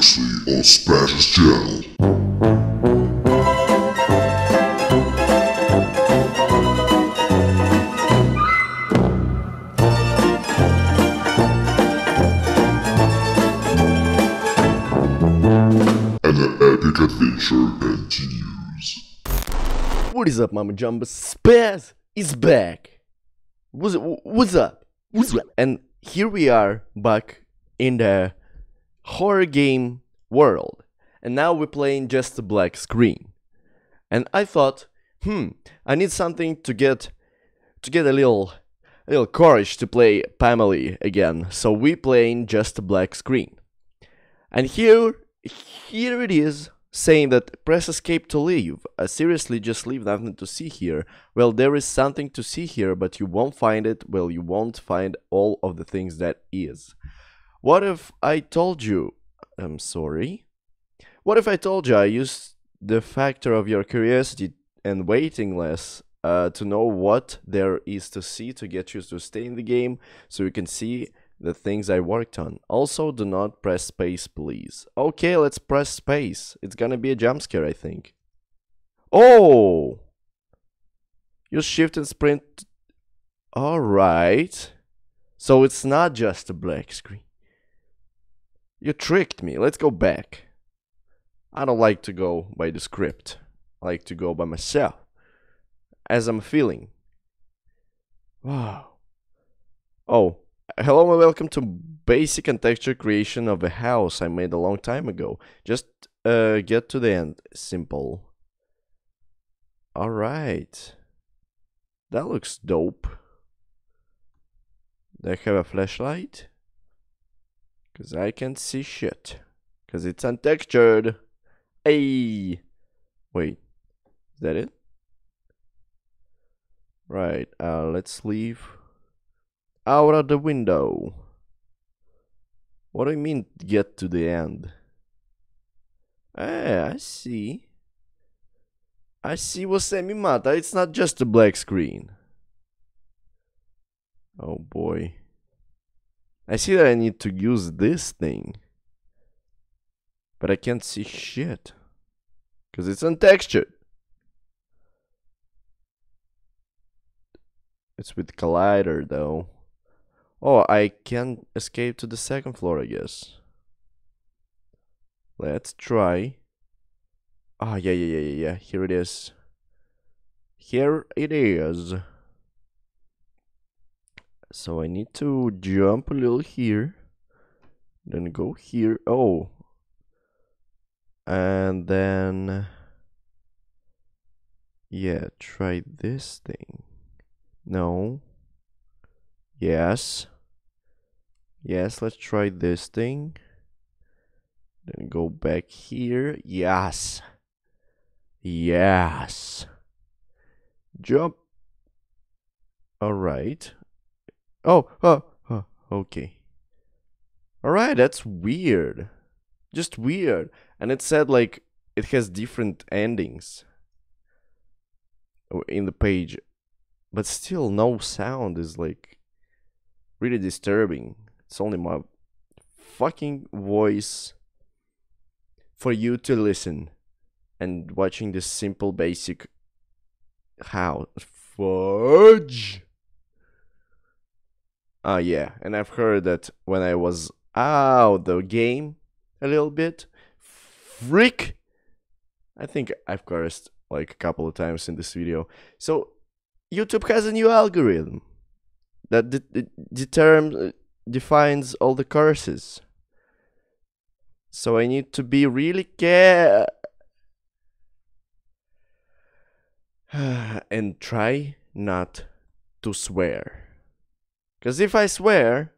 Previously on Spaz's channel. And the epic adventure continues. What is up, Mama Jumbo? Spaz is back. What's, what's up? What's up? And here we are back in the horror game world. And now we're playing just a black screen. And I thought, hmm, I need something to get to get a little a little courage to play Pamela again. So we playing just a black screen. And here here it is saying that press escape to leave. Uh, seriously, just leave, nothing to see here. Well, there is something to see here, but you won't find it. Well, you won't find all of the things that is. What if I told you? I'm sorry. What if I told you I used the factor of your curiosity and waiting less uh, to know what there is to see to get you to stay in the game so you can see the things I worked on. Also, do not press space, please. Okay, let's press space. It's gonna be a jump scare, I think. Oh! Use shift and sprint. Alright. So it's not just a black screen. You tricked me. Let's go back. I don't like to go by the script. I like to go by myself. As I'm feeling. Wow. Oh, hello and welcome to basic and texture creation of a house I made a long time ago. Just uh, get to the end. Simple. Alright. That looks dope. Do I have a flashlight? Cause I can't see shit. Cause it's untextured. Hey! Wait. Is that it? Right, uh, let's leave out of the window. What do you mean get to the end? Eh, I see. I see me mata. It's not just a black screen. Oh boy. I see that I need to use this thing. But I can't see shit. Because it's untextured. It's with collider though. Oh, I can escape to the second floor, I guess. Let's try. Ah, yeah, yeah, yeah, yeah, yeah. Here it is. Here it is. So I need to jump a little here. Then go here. Oh. And then. Yeah, try this thing. No. Yes. Yes, let's try this thing. Then go back here. Yes. Yes. Jump. Alright. Oh, oh, oh, okay. Alright, that's weird. Just weird. And it said like it has different endings in the page. But still, no sound is like really disturbing. It's only my fucking voice for you to listen and watching this simple basic how fudge ah yeah and i've heard that when i was out the game a little bit freak i think i've cursed like a couple of times in this video so youtube has a new algorithm that de- de- determ- defines all the curses so i need to be really care and try not to swear. Because if I swear,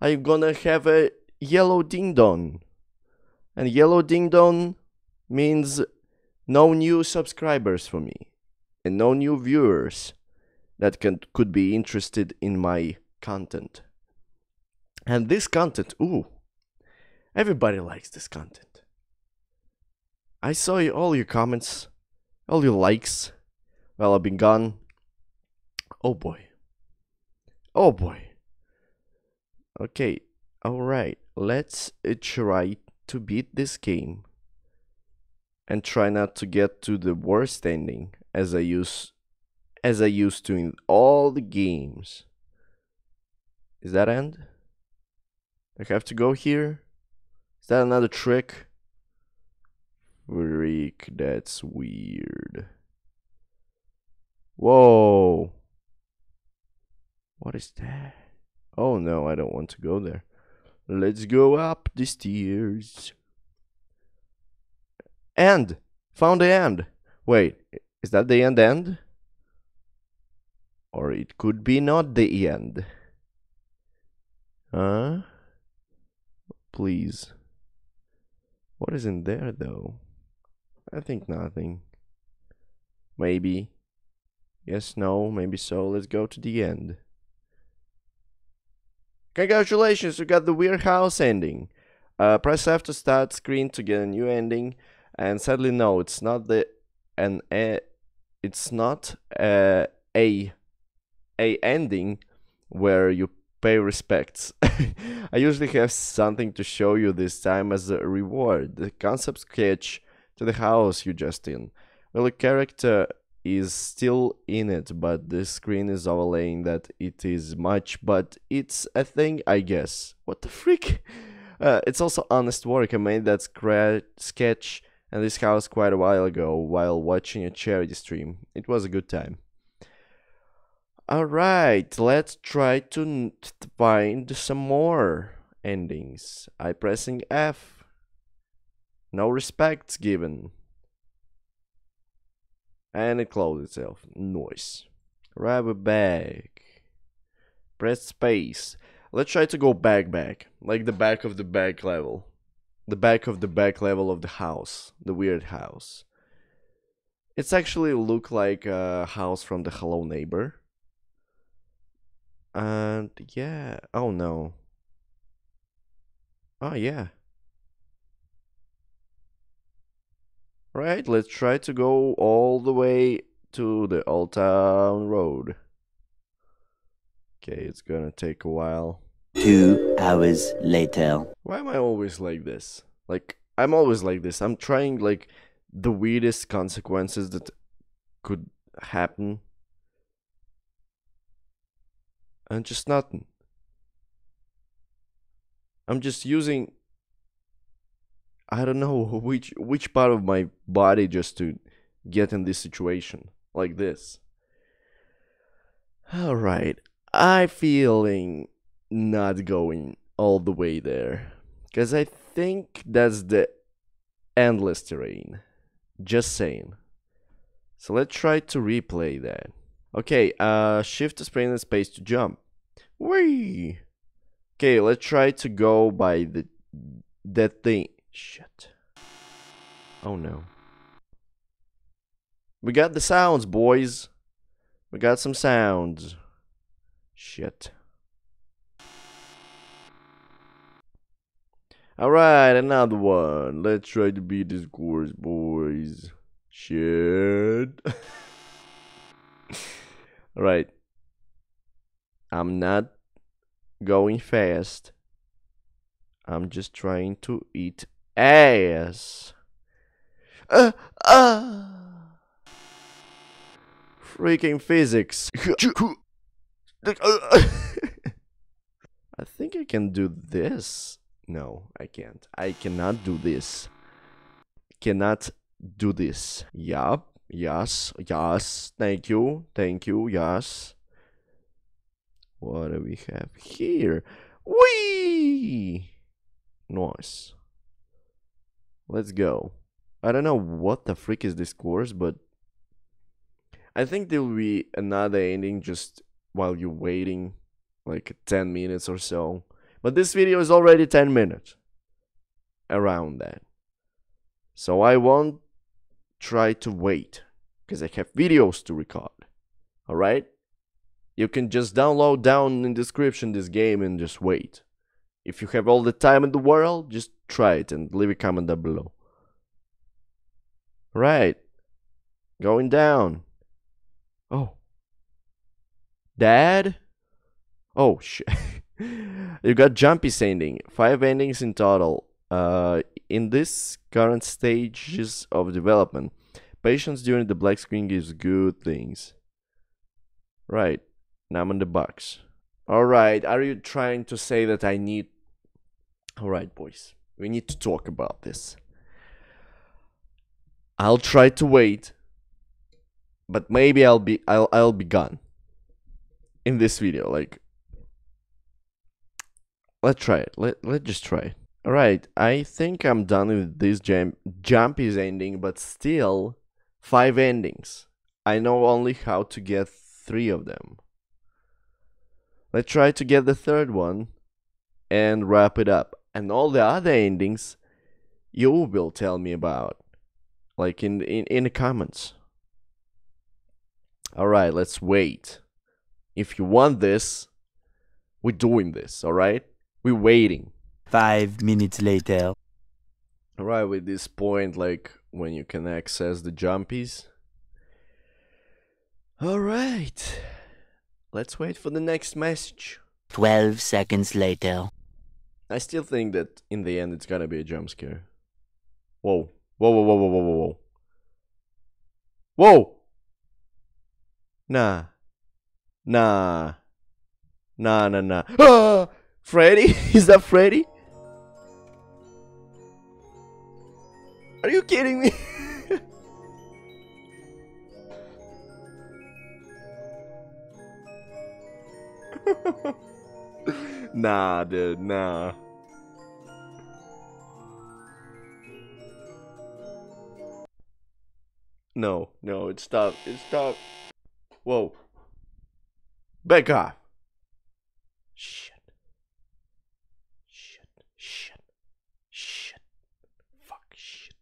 I'm gonna have a yellow ding dong. And yellow ding dong means no new subscribers for me and no new viewers that can could be interested in my content. And this content, ooh, everybody likes this content. I saw all your comments all your likes while I've been gone. Oh boy. Oh boy. Okay, alright. Let's uh, try to beat this game and try not to get to the worst ending as I use as I used to in all the games. Is that end? I have to go here? Is that another trick? Freak, that's weird. Whoa. What is that? Oh no, I don't want to go there. Let's go up the stairs. End! Found the end! Wait, is that the end end? Or it could be not the end. Huh? Please. What is in there though? I think nothing. Maybe. Yes, no, maybe so. Let's go to the end. Congratulations, you got the weird house ending. Uh, press F to start screen to get a new ending. And sadly, no, it's not the an a, it's not a a a ending where you pay respects. I usually have something to show you this time as a reward. The concept sketch to the house you just in. Well, the character is still in it, but the screen is overlaying that it is much, but it's a thing, I guess. What the freak? Uh, it's also honest work. I made that sketch and this house quite a while ago while watching a charity stream. It was a good time. Alright, let's try to find some more endings. I pressing F. No respects given. And it closed itself. Noise. Grab a bag. Press space. Let's try to go back back. Like the back of the back level. The back of the back level of the house. The weird house. It's actually look like a house from the Hello Neighbor. And yeah. Oh no. Oh yeah. Right, let's try to go all the way to the Old Town Road. Okay, it's gonna take a while. Two hours later. Why am I always like this? Like, I'm always like this. I'm trying, like, the weirdest consequences that could happen. And just nothing. I'm just using I don't know which which part of my body just to get in this situation like this. All right, I feeling not going all the way there because I think that's the endless terrain. Just saying. So let's try to replay that. Okay, uh, shift to sprint and space to jump. Whee! Okay, let's try to go by the that thing. Shit. Oh no. We got the sounds, boys. We got some sounds. Shit. Alright, another one. Let's try to beat this course, boys. Shit. Alright. I'm not going fast. I'm just trying to eat ass. Uh, uh. Freaking physics. I think I can do this. No, I can't. I cannot do this. Cannot do this. Yup. Yes. Yes. Thank you. Thank you. Yes. What do we have here? Whee! Nice. Let's go. I don't know what the freak is this course, but I think there will be another ending just while you're waiting, like 10 minutes or so. But this video is already 10 minutes. Around that. So I won't try to wait, because I have videos to record. Alright? You can just download down in description this game and just wait. If you have all the time in the world, just try it and leave a comment down below. Right. Going down. Oh. Dad? Oh, shit. you got Jumpy's ending. Five endings in total. Uh, in this current stages of development, patience during the black screen gives good things. Right. Now I'm in the box. Alright, are you trying to say that I need. Alright, boys. We need to talk about this. I'll try to wait. But maybe I'll be I'll I'll be gone in this video. Like let's try it. Let let's just try it. Alright, I think I'm done with this jump Jump is ending, but still five endings. I know only how to get three of them. Let's try to get the third one and wrap it up. And all the other endings you will tell me about. Like in in, in the comments. Alright, let's wait. If you want this, we're doing this, alright? We're waiting. Five minutes later. Alright, with this point, like when you can access the jumpies. Alright. Let's wait for the next message. 12 seconds later. I still think that in the end it's gonna be a jump scare. Whoa. Whoa, whoa, whoa, whoa, whoa, whoa, whoa. Whoa! Nah. Nah. Nah, nah, nah. Ah! Freddy? Is that Freddy? Are you kidding me? nah, dude, nah. No, no, it stopped. It stopped. Whoa. Back off. Shit. Shit. Shit. Shit. Fuck shit.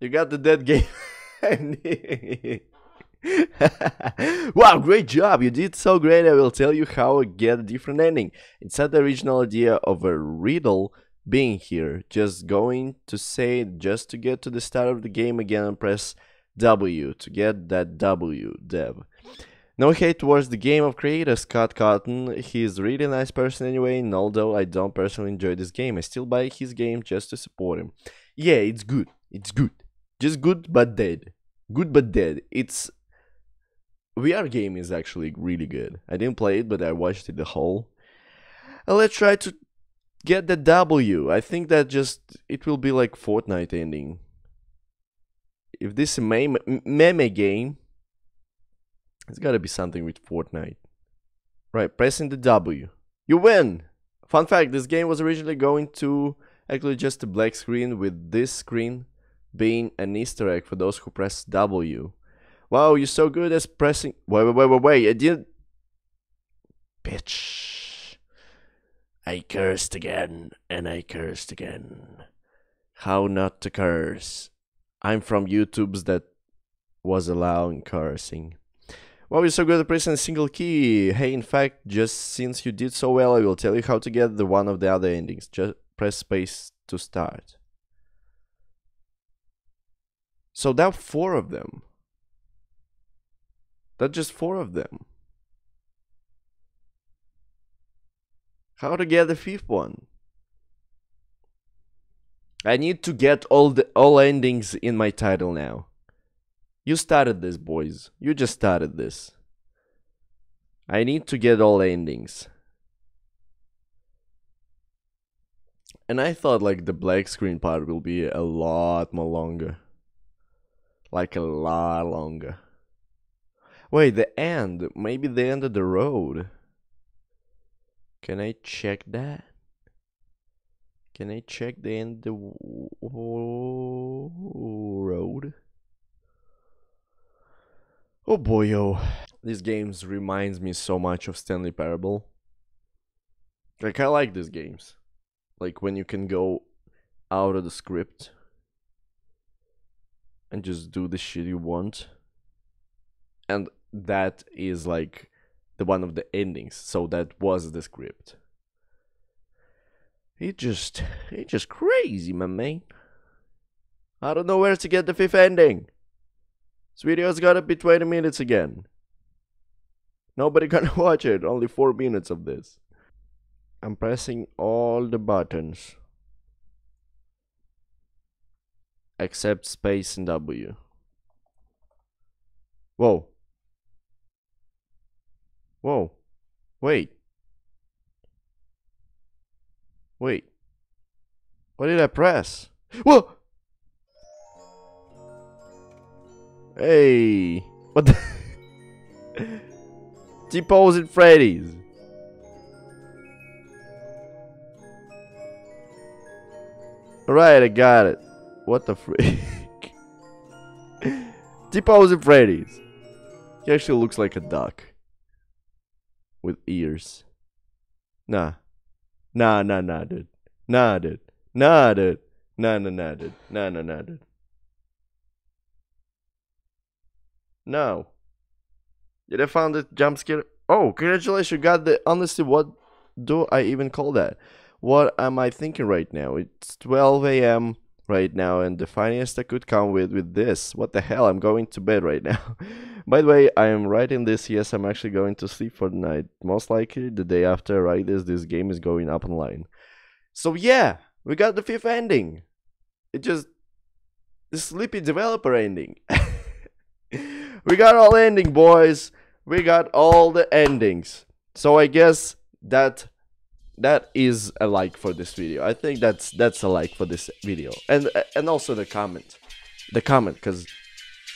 You got the dead game. wow, great job! You did so great. I will tell you how I get a different ending. Inside the original idea of a riddle being here, just going to say just to get to the start of the game again and press W to get that W, Dev. No hate towards the game of creator Scott Cawthon. He's a really nice person anyway, and although I don't personally enjoy this game, I still buy his game just to support him. Yeah, it's good. It's good. Just good but dead. Good but dead. It's VR game is actually really good. I didn't play it, but I watched it the whole. And let's try to get the W. I think that just it will be like Fortnite ending. If this is a meme, meme game, it's gotta be something with Fortnite. Right, pressing the W. You win! Fun fact, this game was originally going to actually just a black screen with this screen being an easter egg for those who press W. Wow, you're so good at pressing... Wait, wait, wait, wait, wait, I didn't... Bitch. I cursed again, and I cursed again. How not to curse. I'm from YouTube's that was allowing cursing. Wow, you're so good at pressing a single key. Hey, in fact, just since you did so well, I will tell you how to get the one of the other endings. Just press space to start. So there are four of them. That's just four of them. How to get the fifth one? I need to get all the all endings in my title now. You started this, boys. You just started this. I need to get all endings. And I thought like the black screen part will be a lot more longer. Like a lot longer. Wait, the end. Maybe the end of the road. Can I check that? Can I check the end of the road? Oh boy, oh. These games reminds me so much of Stanley Parable. Like, I like these games. Like, when you can go out of the script and just do the shit you want. And that is like the one of the endings. So that was the script. It just, it just crazy, my man. I don't know where to get the fifth ending. This video's gotta be 20 minutes again. Nobody gonna watch it, only 4 minutes of this. I'm pressing all the buttons except space and W. Whoa. Whoa. Wait. Wait. What did I press? Whoa! Hey! What the? T-pose Freddy's. Alright, I got it. What the freak? T-pose Freddy's. He actually looks like a duck. With ears. Nah. Nah, nah, nah, dude. Nah, dude. Nah, dude. Nah, nah, nah, dude. Nah, nah, nah, dude. No. Did I found the jump scare? Oh, congratulations, you got the. Honestly, what do I even call that? What am I thinking right now? It's 12 a.m. right now, and the funniest I could come with with this. What the hell? I'm going to bed right now. By the way, I am writing this. Yes, I'm actually going to sleep for the night. Most likely, the day after I write this, this game is going up online. So yeah, we got the fifth ending. It just the sleepy developer ending. we got all ending, boys. We got all the endings. So I guess that that is a like for this video. I think that's that's a like for this video, and and also the comment, the comment, because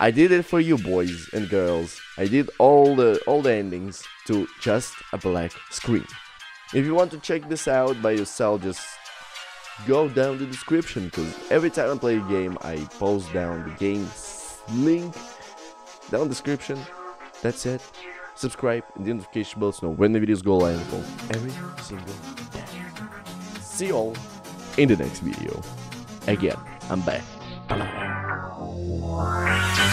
I did it for you, boys and girls. I did all the all the endings to just a black screen. If you want to check this out by yourself, just go down the description because every time I play a game, I post down the game's link down description. That's it. Subscribe and the notification bell to know when the videos go live every single day. See you all in the next video. Again, I'm back. Bye-bye.